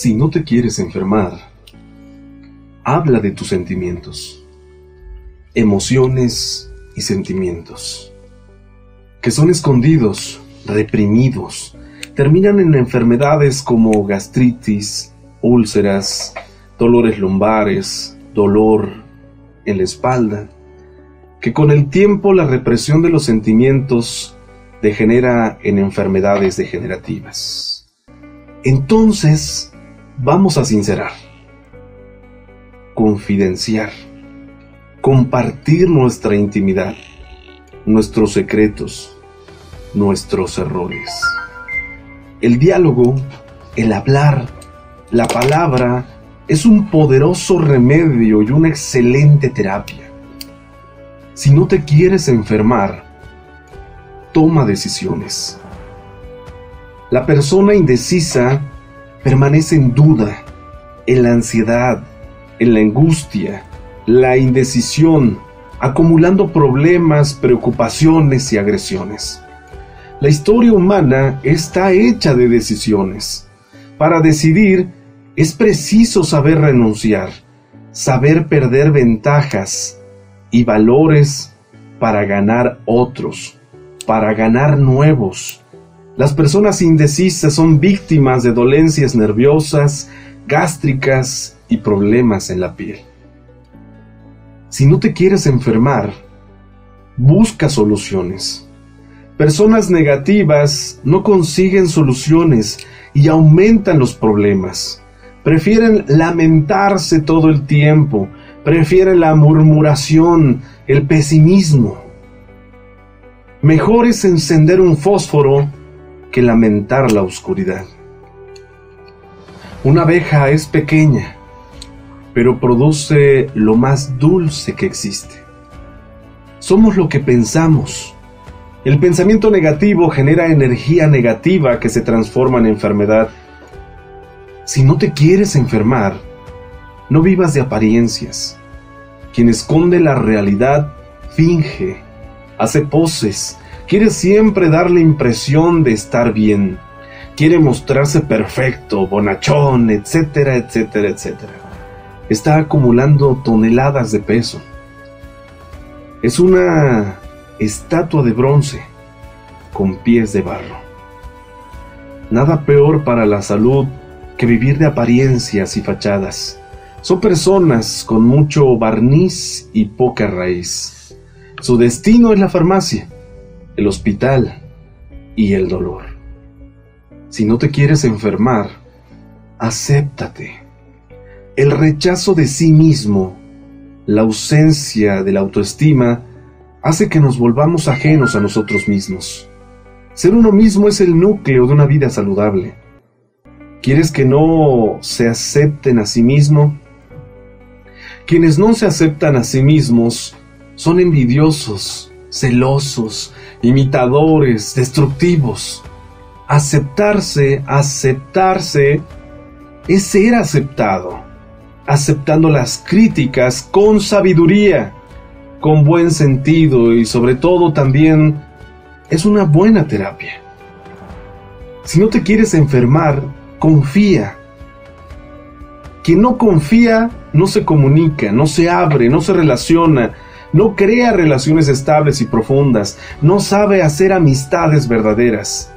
Si no te quieres enfermar, habla de tus sentimientos, emociones y sentimientos, que son escondidos, reprimidos, terminan en enfermedades como gastritis, úlceras, dolores lumbares, dolor en la espalda, que con el tiempo la represión de los sentimientos degenera en enfermedades degenerativas. Entonces, vamos a sincerar, confidenciar, compartir nuestra intimidad, nuestros secretos, nuestros errores. El diálogo, el hablar, la palabra es un poderoso remedio y una excelente terapia. Si no te quieres enfermar, toma decisiones. La persona indecisa permanece en duda, en la ansiedad, en la angustia, la indecisión, acumulando problemas, preocupaciones y agresiones. La historia humana está hecha de decisiones. Para decidir es preciso saber renunciar, saber perder ventajas y valores para ganar otros, para ganar nuevos. Las personas indecisas son víctimas de dolencias nerviosas, gástricas y problemas en la piel. Si no te quieres enfermar, busca soluciones. Personas negativas no consiguen soluciones y aumentan los problemas. Prefieren lamentarse todo el tiempo, prefieren la murmuración, el pesimismo. Mejor es encender un fósforo que lamentar la oscuridad. Una abeja es pequeña, pero produce lo más dulce que existe. Somos lo que pensamos el pensamiento negativo genera energía negativa que se transforma en enfermedad. Si no te quieres enfermar, no vivas de apariencias. Quien esconde la realidad finge, hace poses, quiere siempre dar la impresión de estar bien, quiere mostrarse perfecto, bonachón, etcétera, etcétera, etcétera. Está acumulando toneladas de peso. Es una estatua de bronce con pies de barro. Nada peor para la salud que vivir de apariencias y fachadas. Son personas con mucho barniz y poca raíz. Su destino es la farmacia, el hospital y el dolor. Si no te quieres enfermar, acéptate. El rechazo de sí mismo, la ausencia de la autoestima, hace que nos volvamos ajenos a nosotros mismos. Ser uno mismo es el núcleo de una vida saludable. ¿Quieres que no se acepten a sí mismo? Quienes no se aceptan a sí mismos son envidiosos, celosos, imitadores, destructivos. Aceptarse, aceptarse es ser aceptado, aceptando las críticas con sabiduría con buen sentido y sobre todo también es una buena terapia. Si no te quieres enfermar, confía. Quien no confía no se comunica, no se abre, no se relaciona, no crea relaciones estables y profundas, no sabe hacer amistades verdaderas.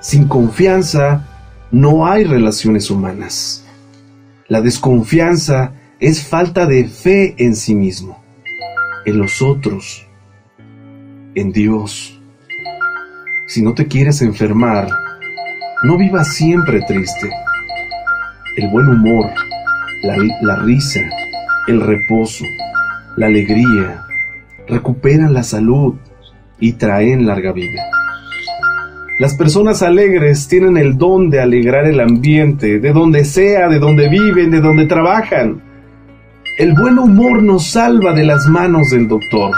Sin confianza no hay relaciones humanas. La desconfianza es falta de fe en sí mismo en los otros, en Dios. Si no te quieres enfermar, no vivas siempre triste. El buen humor, la, risa, el reposo, la alegría, recuperan la salud y traen larga vida. Las personas alegres tienen el don de alegrar el ambiente, de donde sea, de donde viven, de donde trabajan. El buen humor nos salva de las manos del doctor.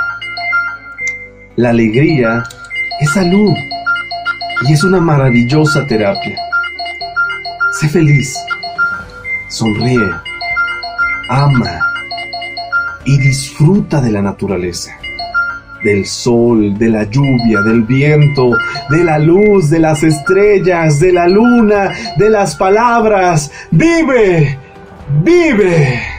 La alegría es salud y es una maravillosa terapia. Sé feliz, sonríe, ama y disfruta de la naturaleza. del sol, de la lluvia, del viento, de la luz, de las estrellas, de la luna, de las palabras. Vive, vive.